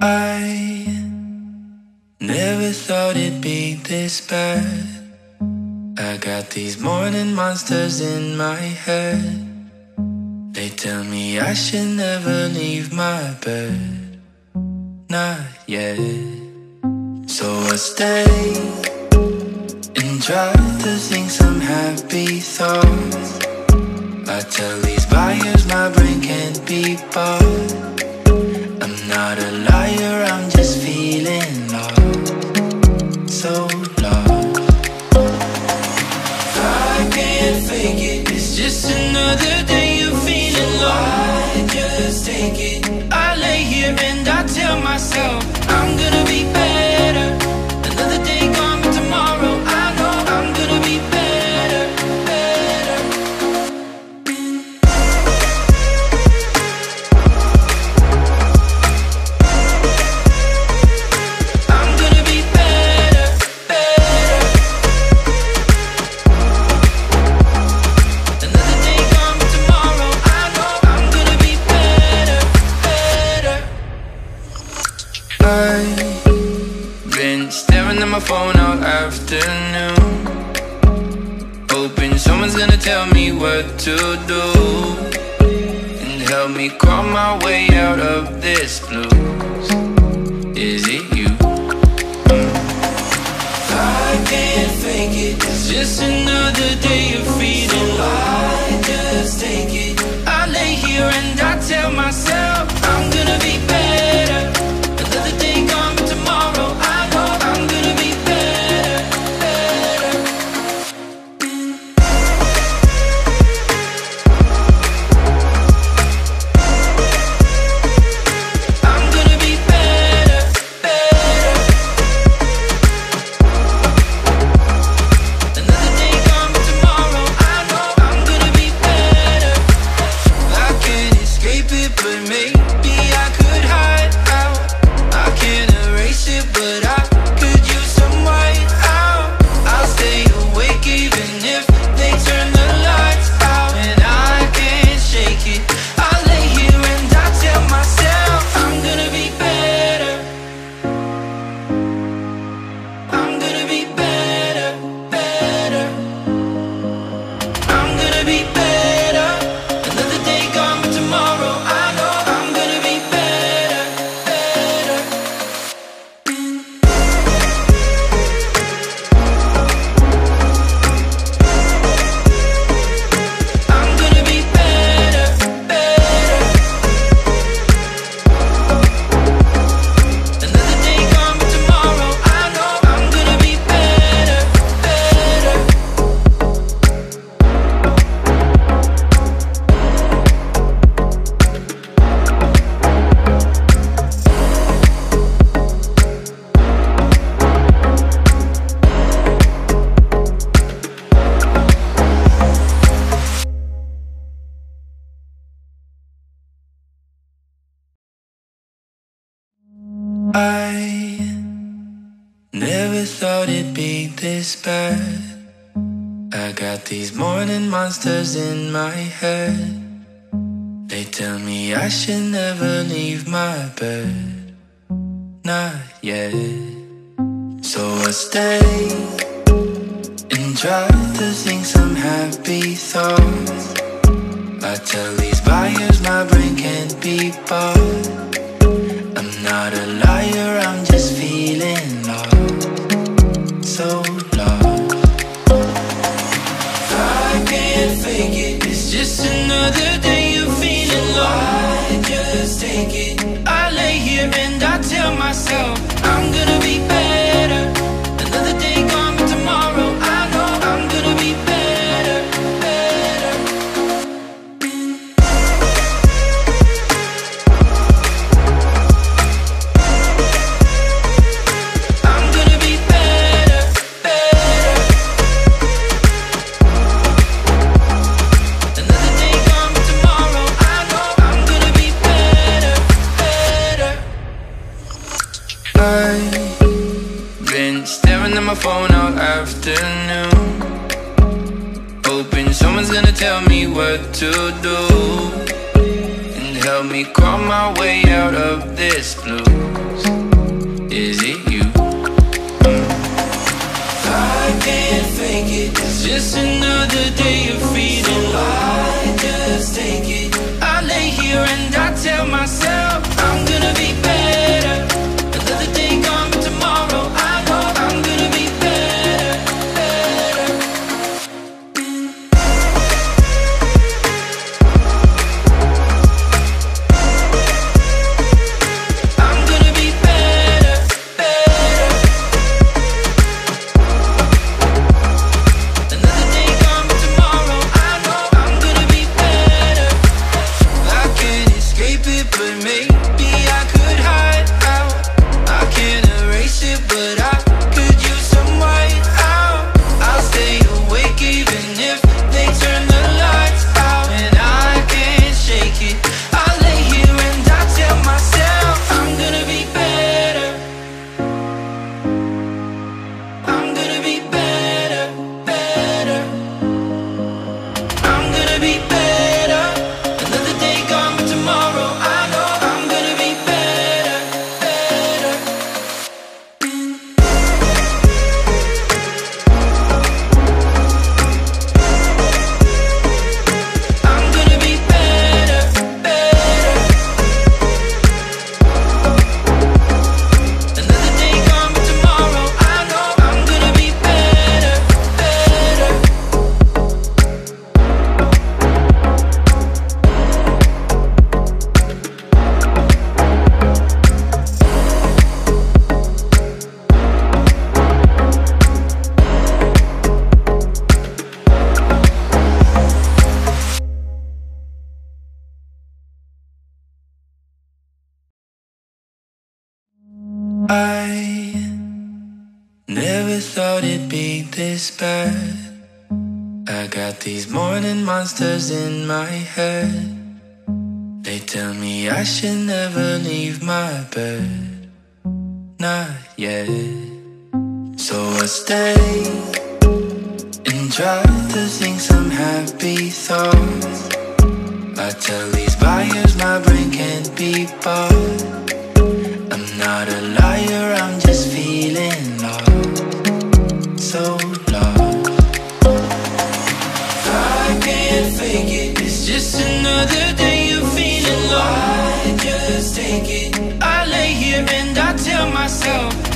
I never thought it'd be this bad. I got these morning monsters in my head. They tell me I should never leave my bed. Not yet. So I stay and try to think some happy thoughts. I tell these buyers my brain can't be bought. I'm not alone. I'm just feeling lost, so lost. I can't fake it, it's just another day. away. monsters in my head. They tell me I should never leave my bed. Not yet. So I stay and try to think some happy thoughts. I tell these buyers my brain can't be bought. I'm not a liar, I'm my head. They tell me I should never leave my bed. Not yet. So I stay and try to think some happy thoughts. I tell these buyers my brain can't be bought. I'm not a liar, I'm another day of feeling lost. I just take it I lay here and I tell myself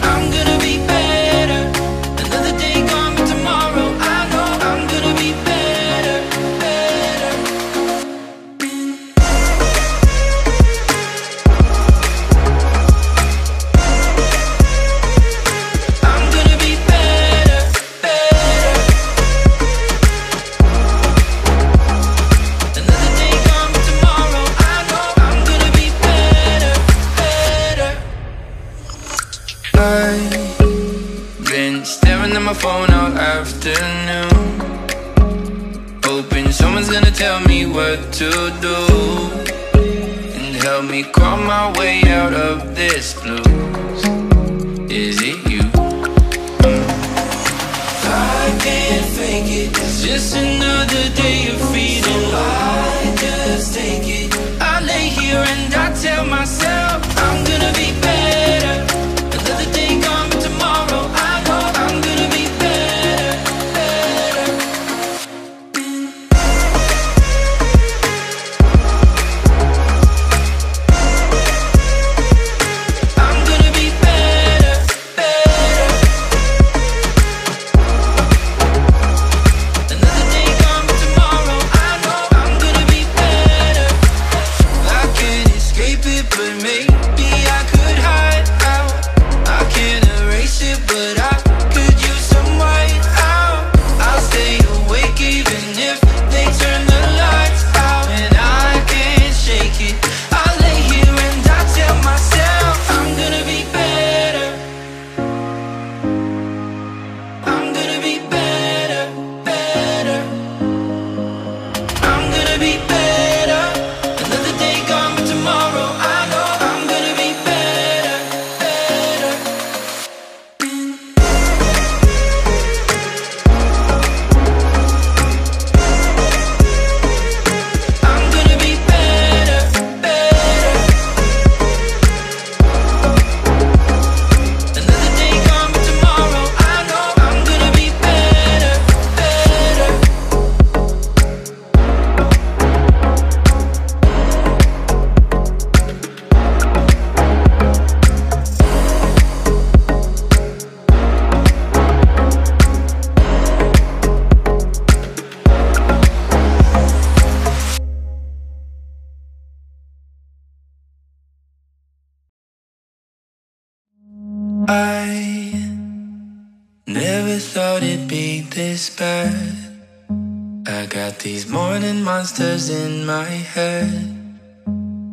these monsters in my head.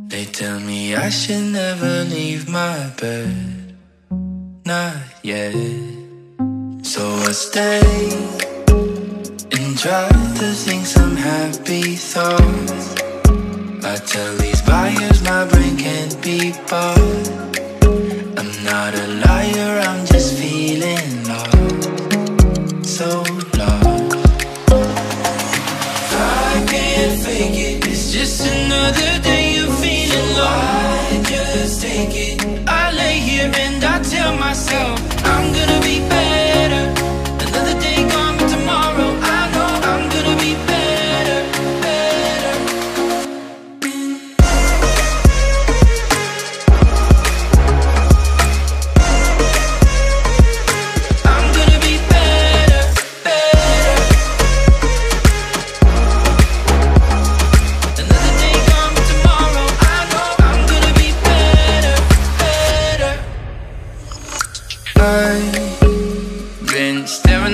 They tell me I should never leave my bed. Not yet. So I stay and try to think some happy thoughts. I tell these buyers my brain can't be bought. I'm not a liar, I'm just feeling lost. So another day of feeling lost. I just take it. I lay here and I tell myself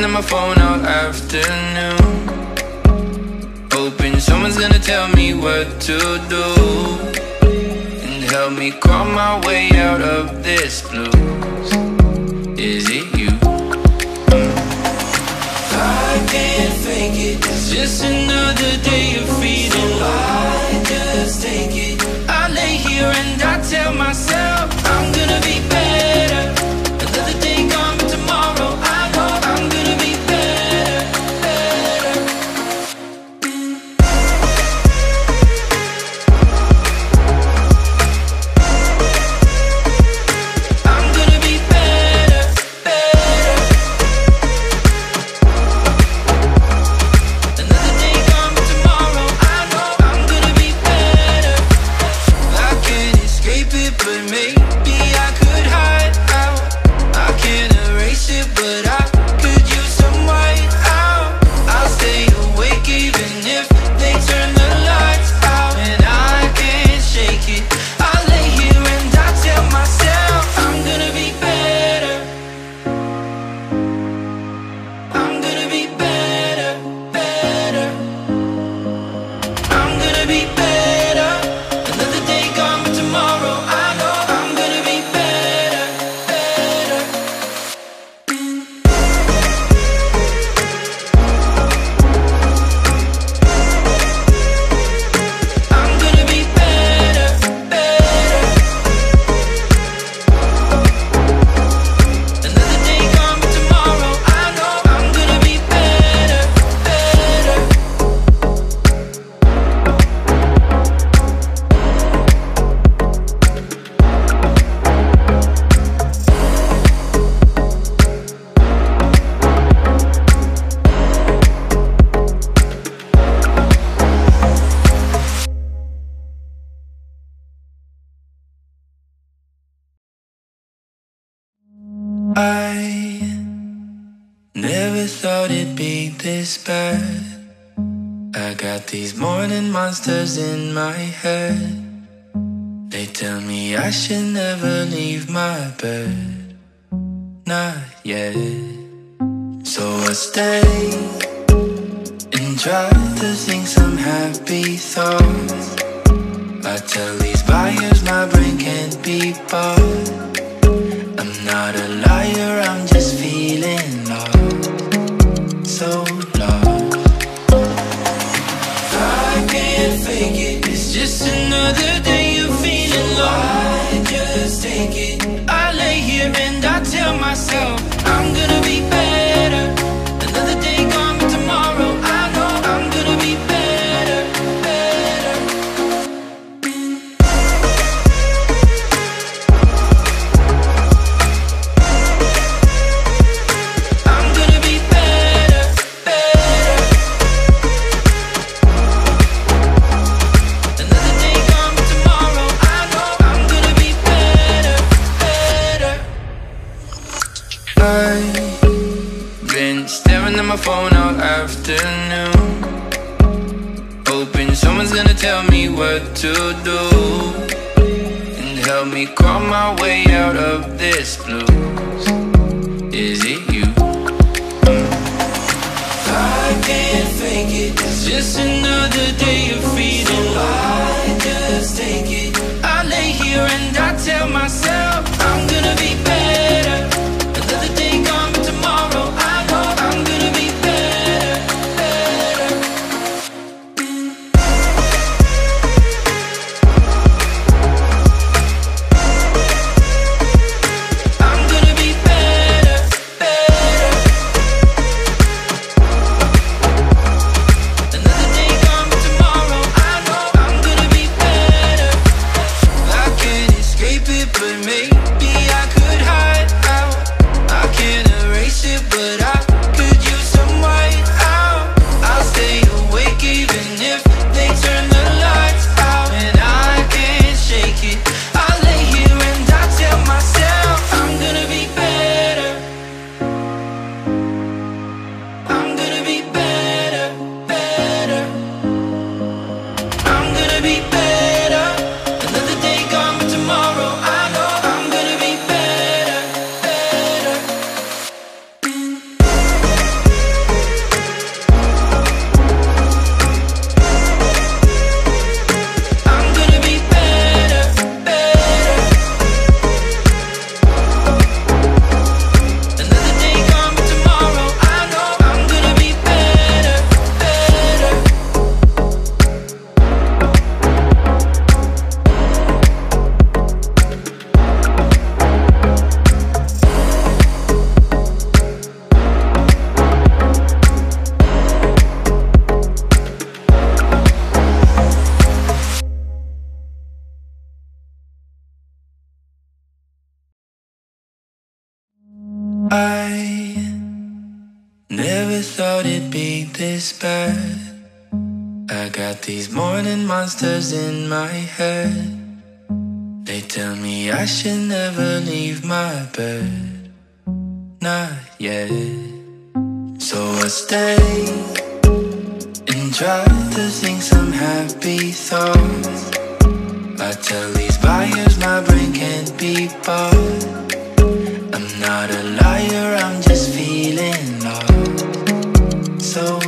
staring my phone all afternoon, hoping someone's gonna tell me what to do and help me crawl my way out of this blues. Is it you? I can't fake it. It's just another day of low. I just take it. I lay here and I tell myself this bad. I got these morning monsters in my head. They tell me I should never leave my bed. Not yet. So I stay and try to think some happy thoughts. I tell these buyers my brain can't be bought. I'm not a liar, I'm just feeling lost. So another day to do. And help me crawl my way out of this blues. Is it you? Mm. I can't fake it, it's just another day of feeling. tell me I should never leave my bed. Not yet. So I stay and try to think some happy thoughts. I tell these buyers my brain can't be bought. I'm not a liar, I'm just feeling lost. So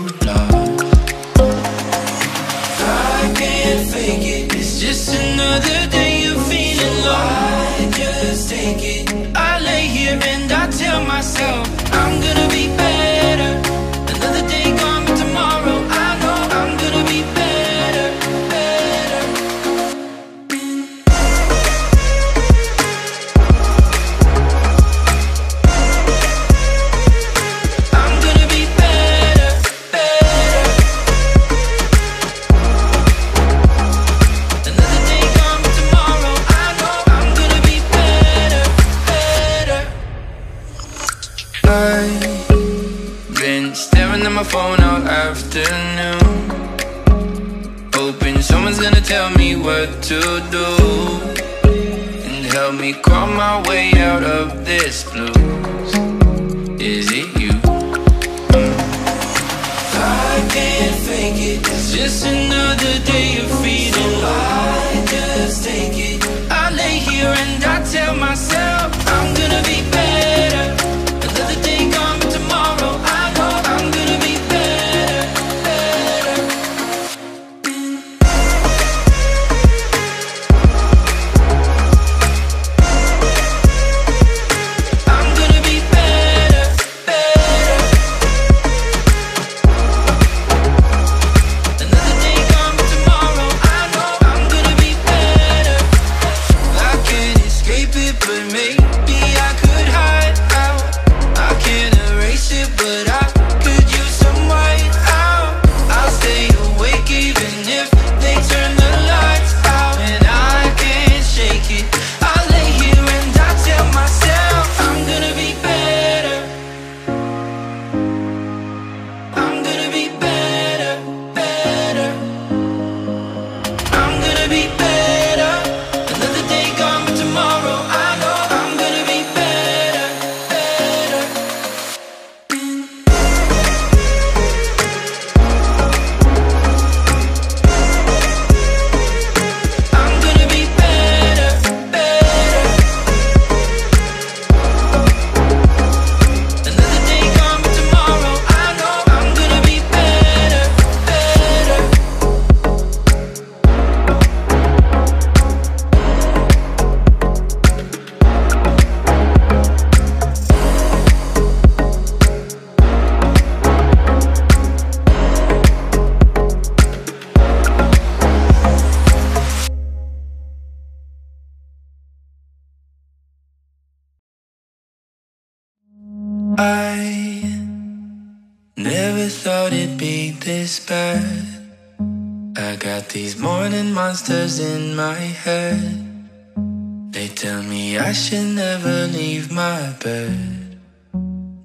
bed,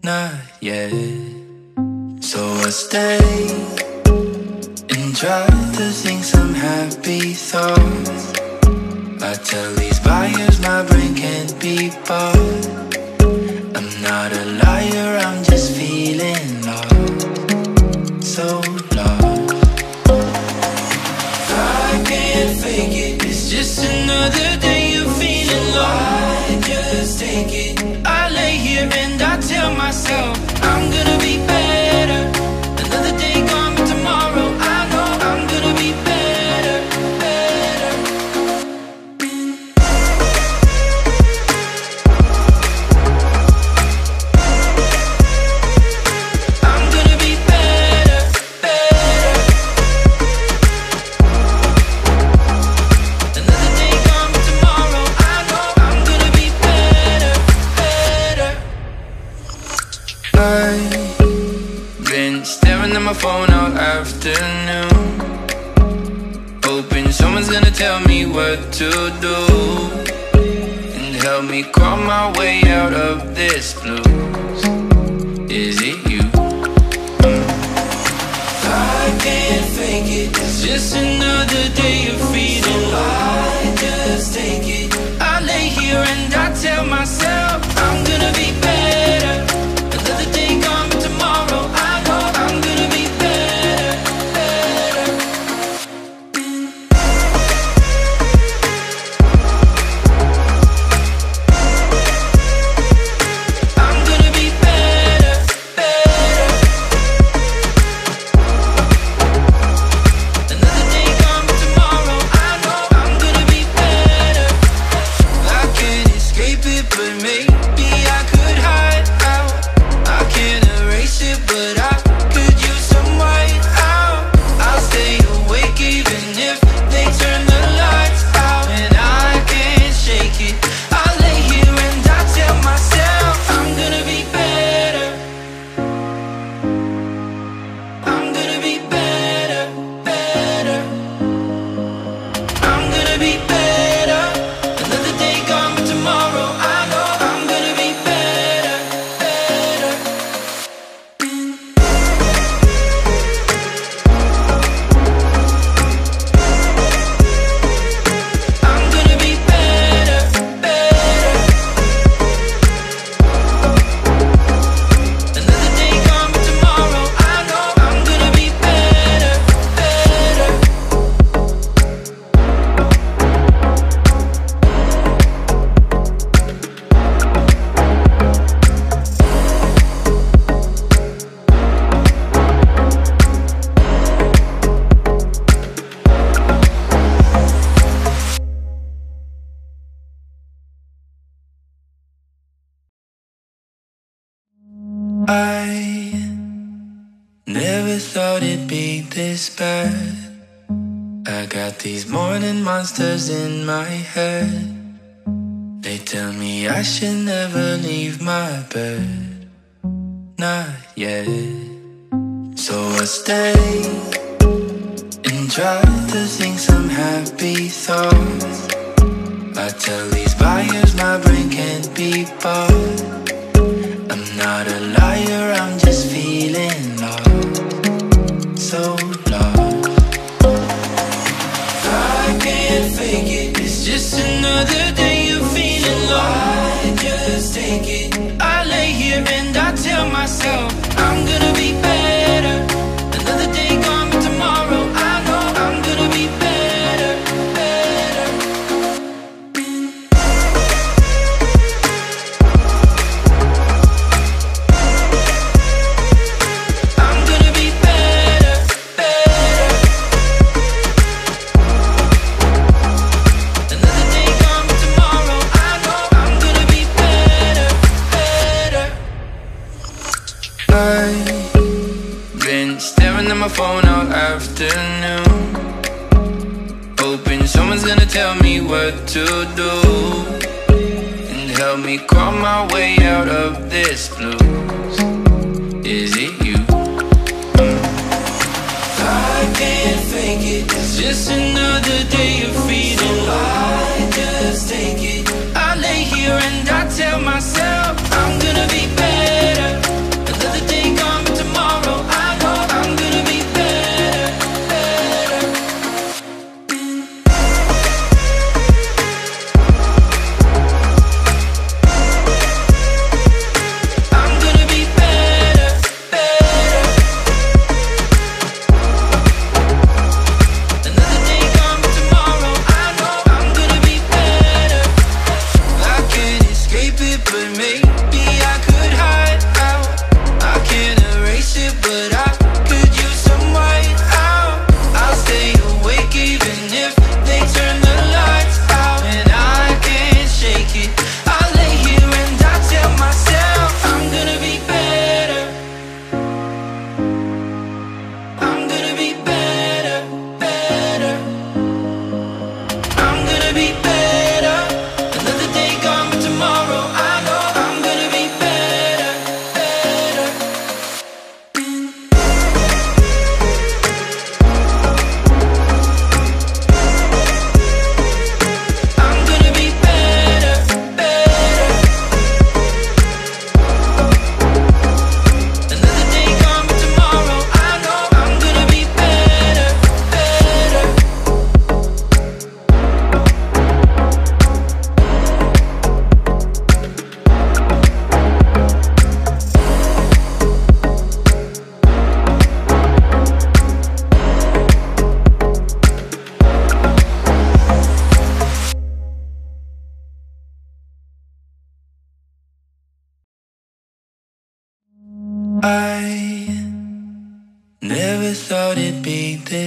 not yet. So I stay and try to think some happy thoughts. I tell these buyers my brain can't be bought. I'm not a liar, I'm just feeling lost. So lost. I can't fake it, it's just another day of feeling lost. Just take it and I tell myself monsters in my head. They tell me I should never leave my bed. Not yet. So I stay and try to think some happy thoughts. I tell these buyers my brain can't be bought. I'm not a liar, I'm Just another day of feeling lost. I just take it. I lay here and I tell myself.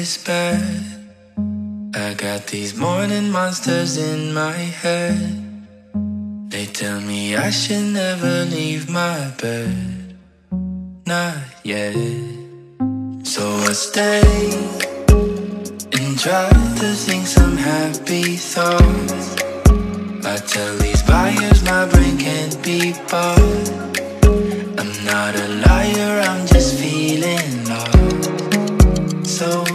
this bad. I got these morning monsters in my head. They tell me I should never leave my bed. Not yet. So I stay and try to think some happy thoughts. I tell these buyers my brain can't be bought. I'm not a liar, I'm just feeling lost. So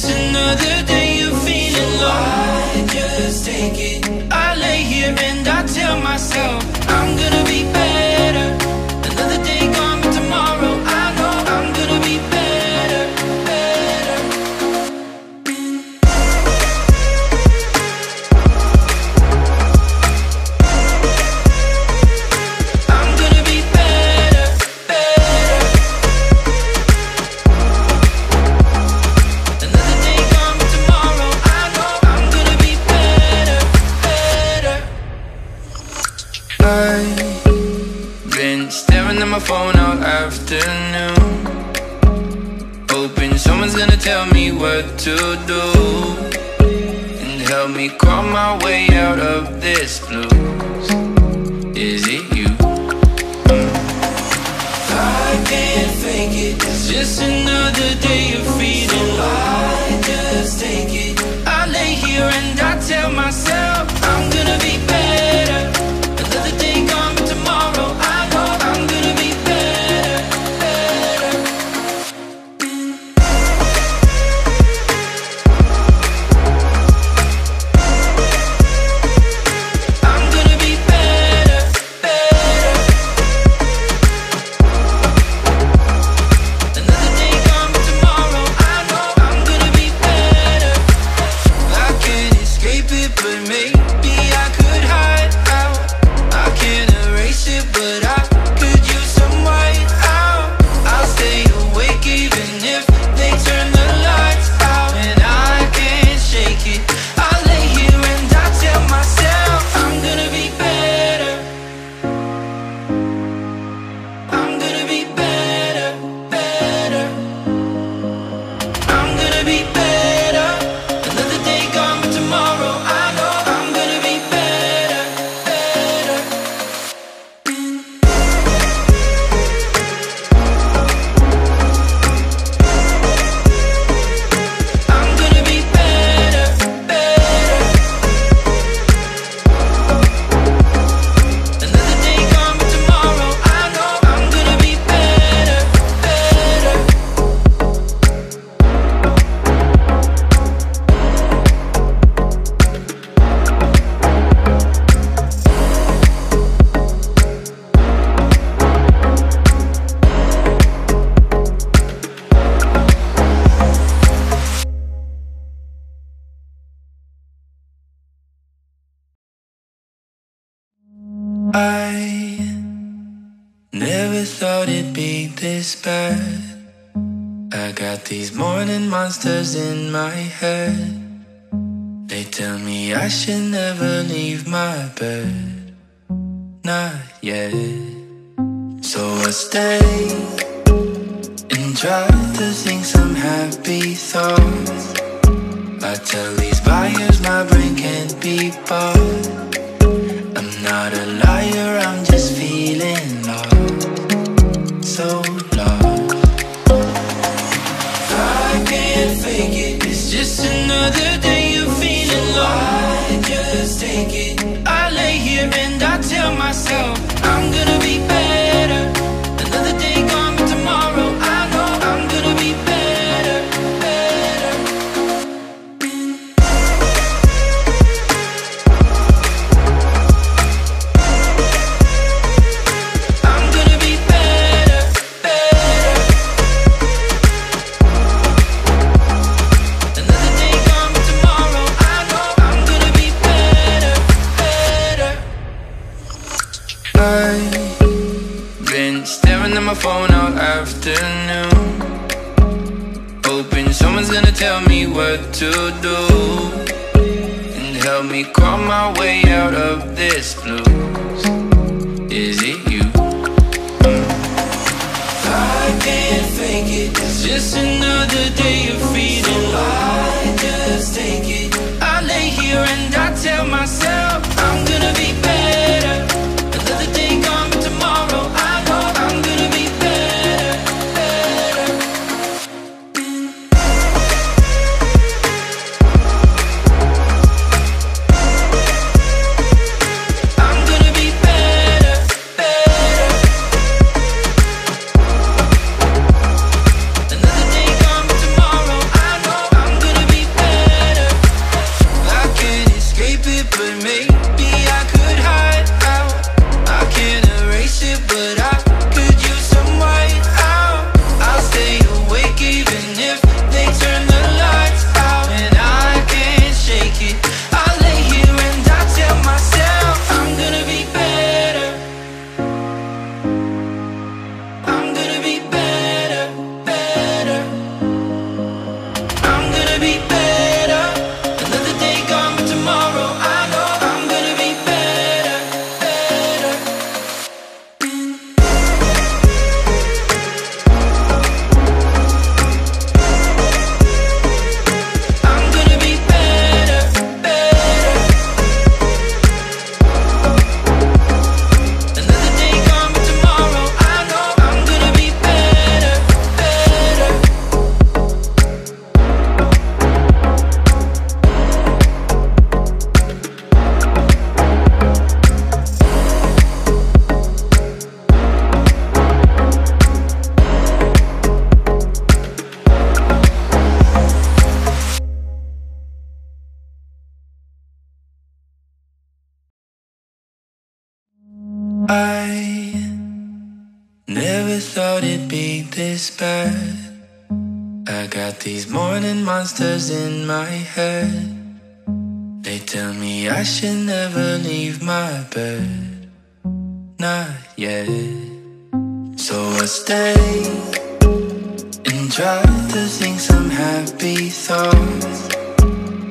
Just another day you feeling lost. I Just take it. I lay here and I tell myself. to do And help me crawl my way out of this blue. I never thought it'd be this bad. I got these morning monsters in my head. They tell me I should never leave my bed. Not yet. So I stay and try to think some happy thoughts. I tell these buyers my brain can't be bought not a liar, I'm just feeling lost So lost I can't fake it, it's just another day of feeling lost. I just take it, I lay here and I tell myself my way out of this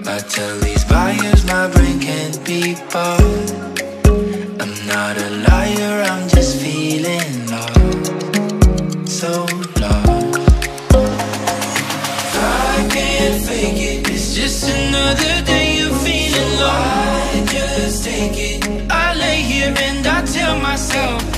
about tell these buyers my brain can't be bought I'm not a liar, I'm just feeling lost. So lost. I can't fake it, it's just another day you're feeling lost. I just take it, I lay here and I tell myself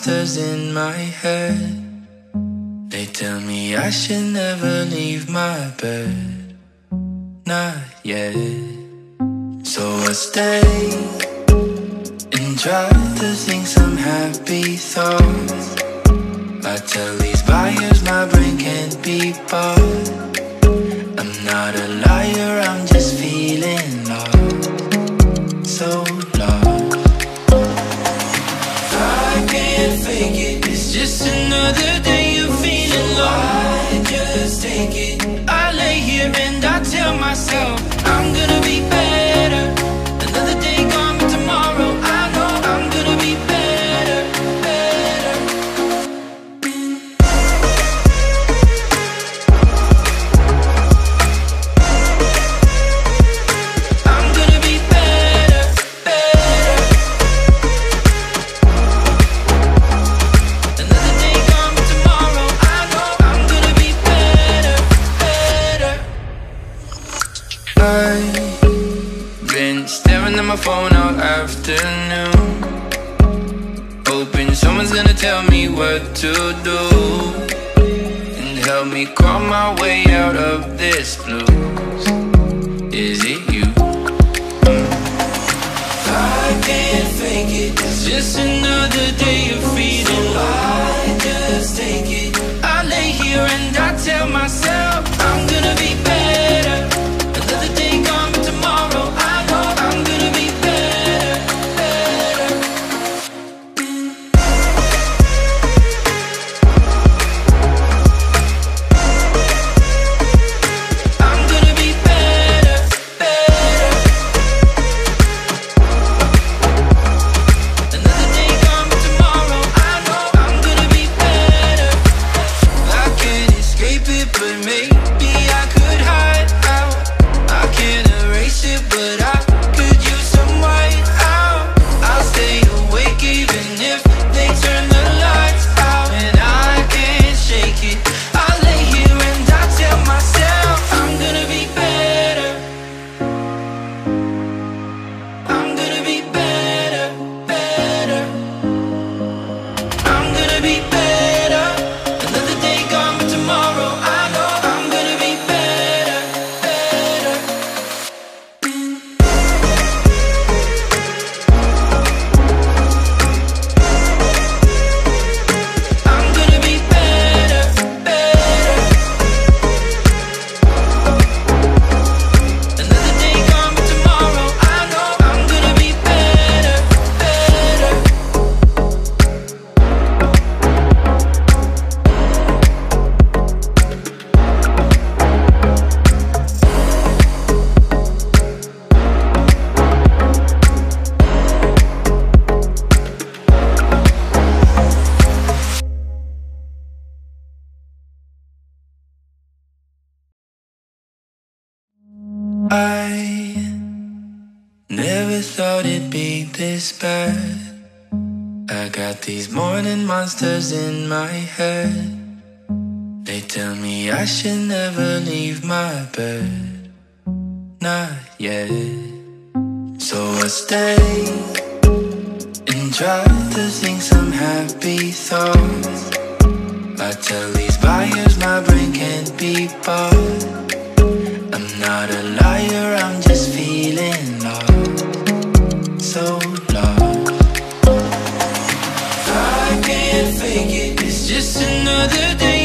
monsters in my head. They tell me I should never leave my bed. Not yet. So I stay and try to think some happy thoughts. I tell these buyers my brain can't be bought. I'm not a liar, I'm these monsters in my head. They tell me I should never leave my bed. Not yet. So I stay and try to think some happy thoughts. I tell these buyers my brain can't be bought. I'm not a liar, I'm just feeling lost. So another day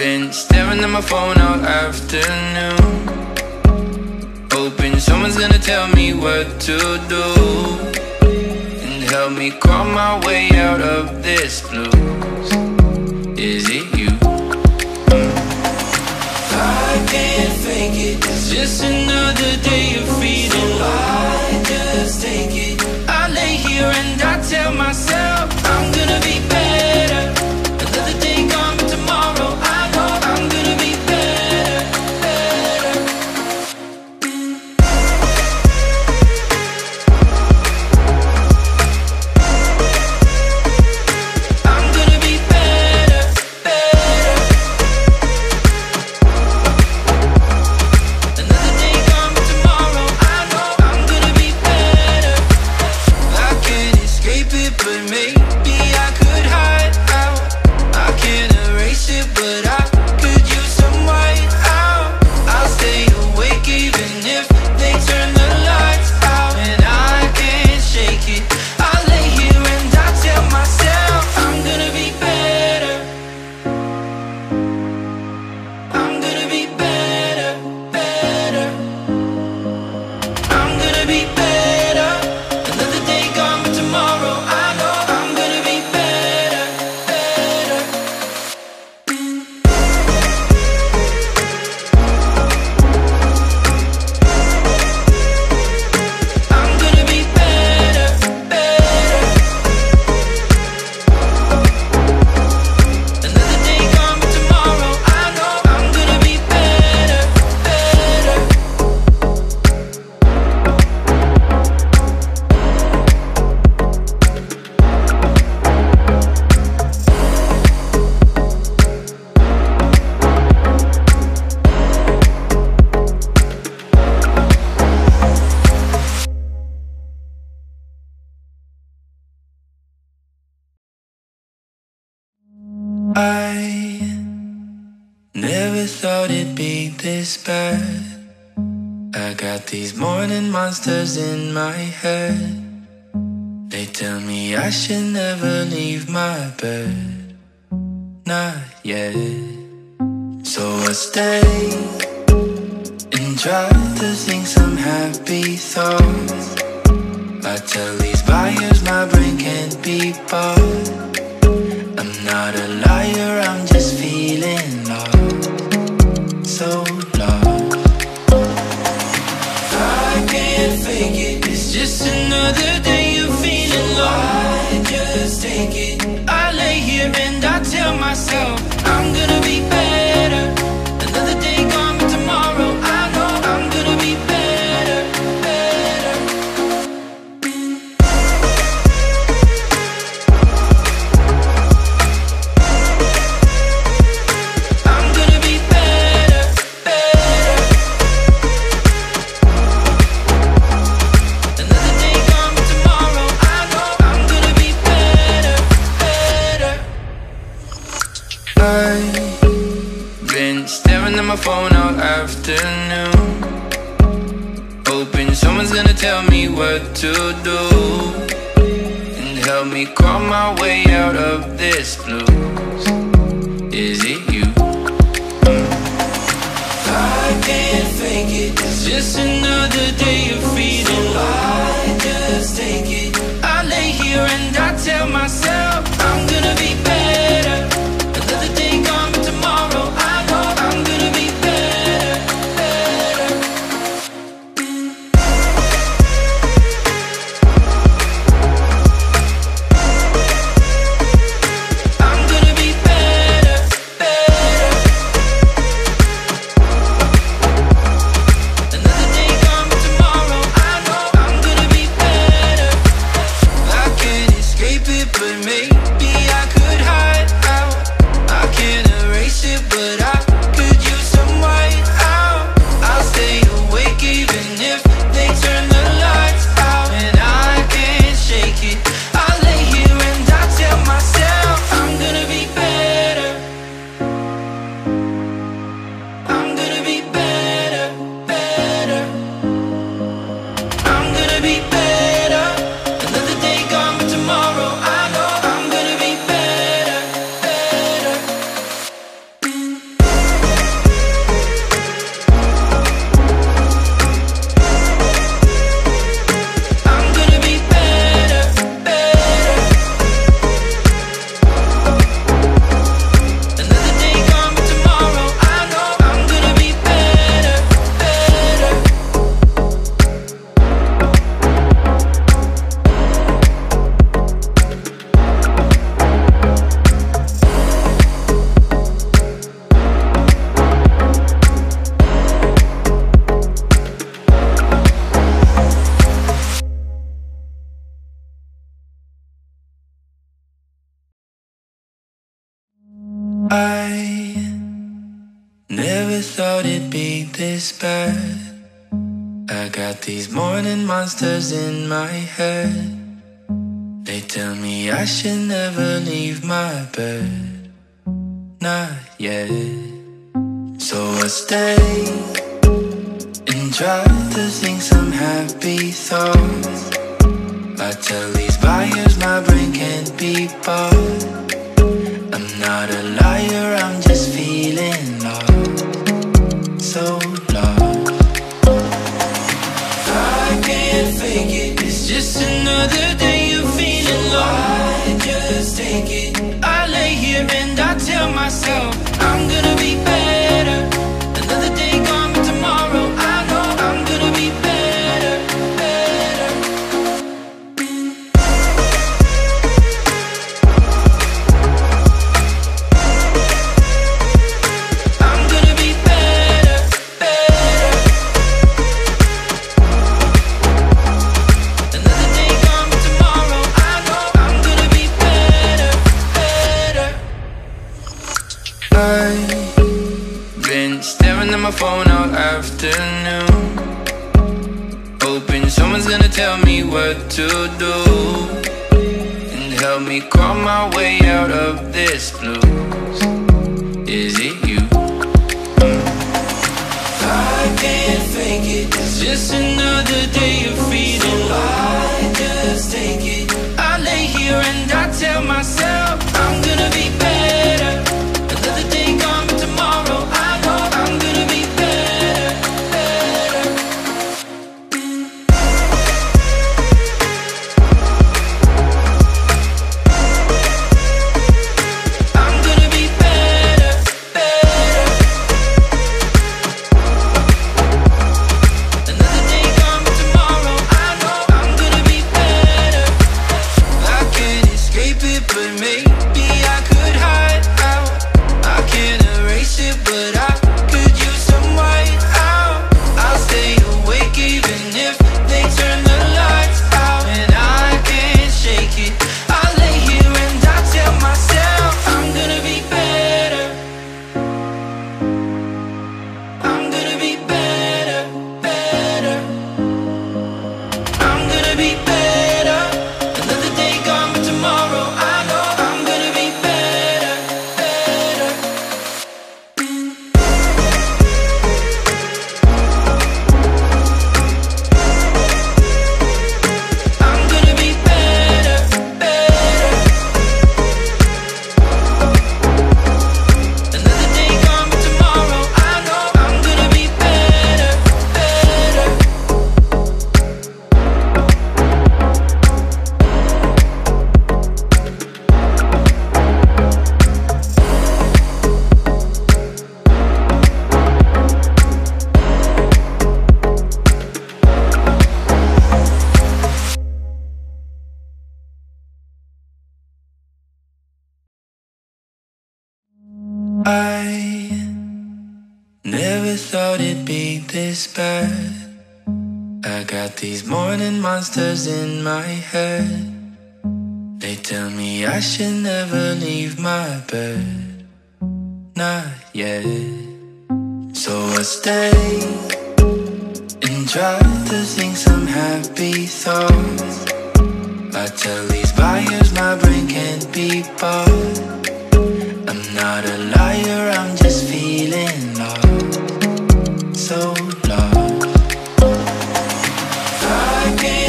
been staring at my phone all afternoon, hoping someone's gonna tell me what to do and help me crawl my way out of this blues. Is it you? I can't fake it. It's just another day of feeling low. I just take it. I lay here and I tell myself these morning monsters in my head. They tell me I should never leave my bed. Not yet. So I stay and try to think some happy thoughts. I tell these buyers my brain can't be bought. I'm not a liar, I'm just feeling lost. So just another day me I should never leave my bed, not yet. So I stay and try to think some happy thoughts. I tell these buyers my brain can't be bought. I'm not a liar, I'm just feeling lost. So lost. I can't fake it, it's just another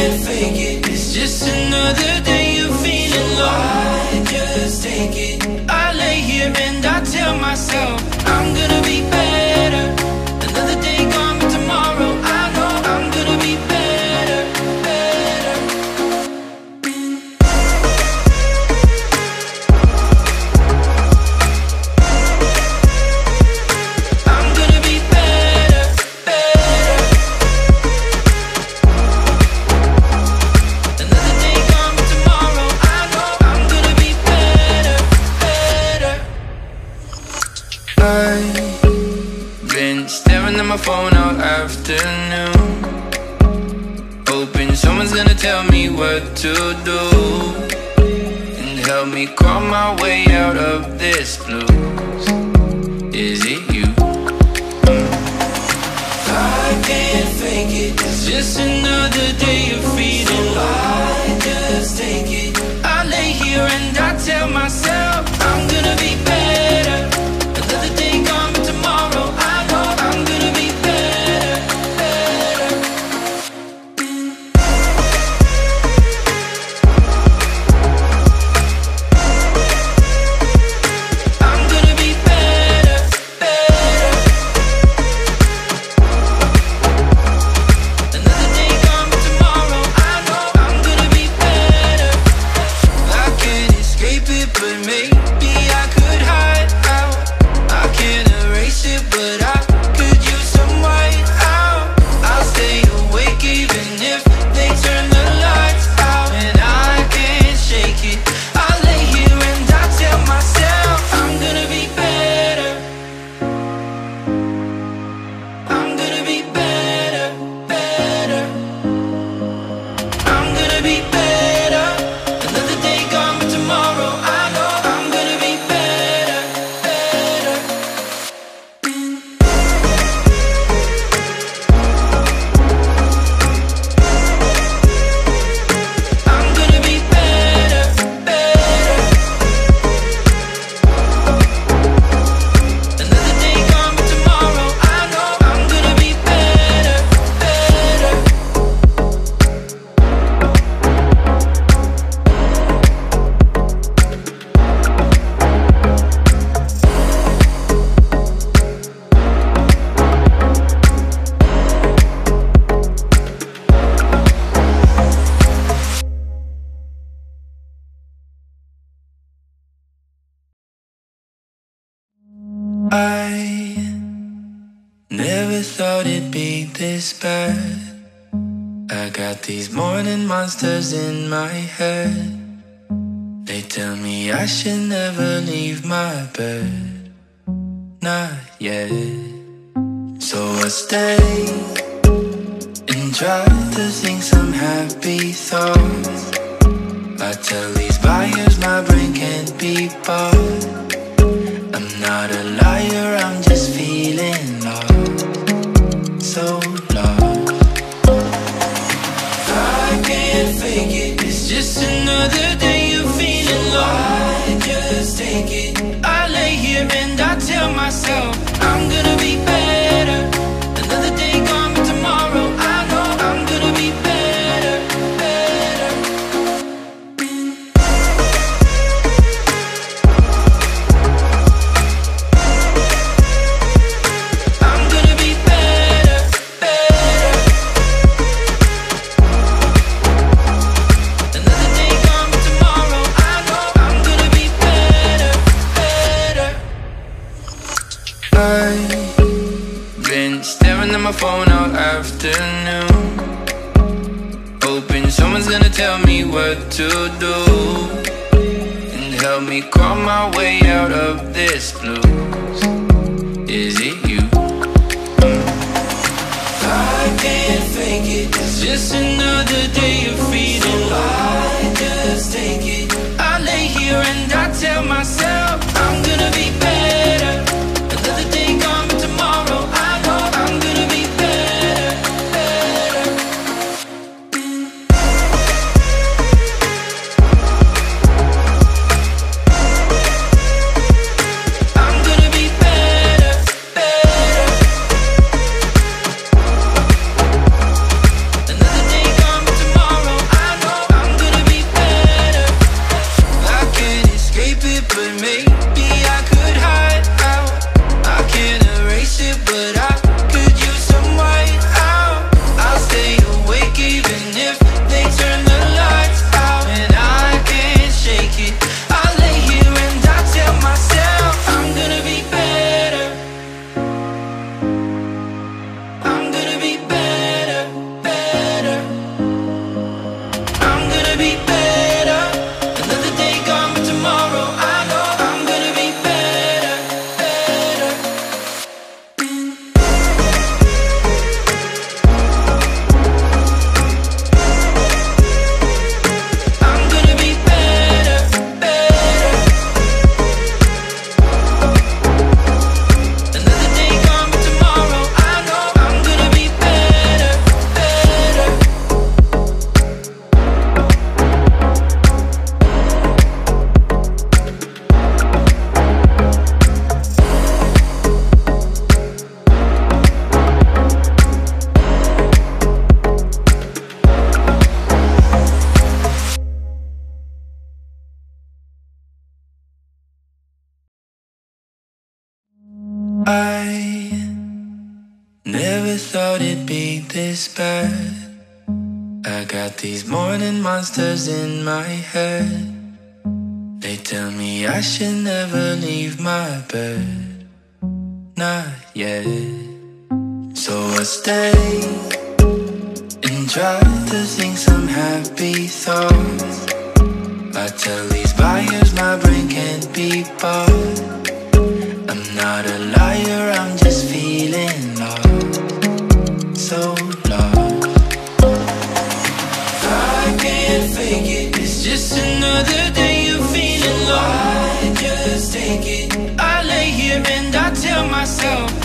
can't fake it. It's just another day of feeling low I just take it. I lay here and I tell myself monsters in my head. They tell me I should never leave my bed. Not yet. So I stay and try to think some happy thoughts. I tell these buyers my brain can't be bought. I'm not a liar, I'm just feeling lost. So another day you're feeling lost. I just take it. to do And help me crawl my way out of this blues. this bad. I got these morning monsters in my head. They tell me I should never leave my bed. Not yet. So I stay and try to think some happy thoughts. I tell these buyers my brain can't be bought. I'm not a liar, I'm just feeling lost. So Just another day of feeling low I just take it. I lay here and I tell myself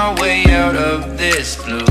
my way out of this blue.